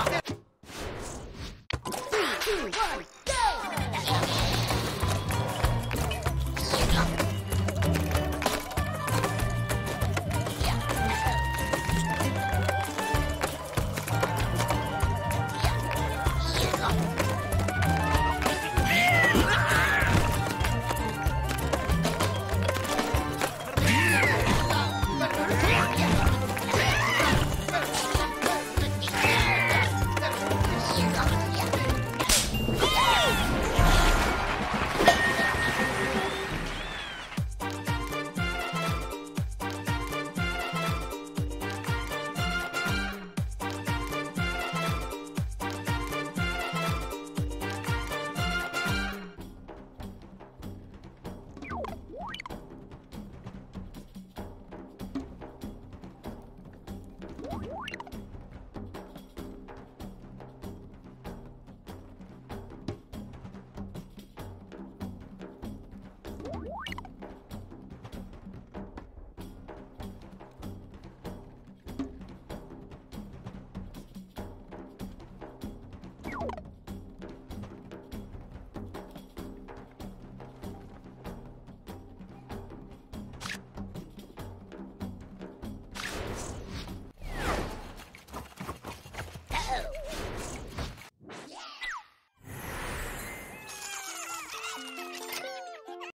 Three, two, one.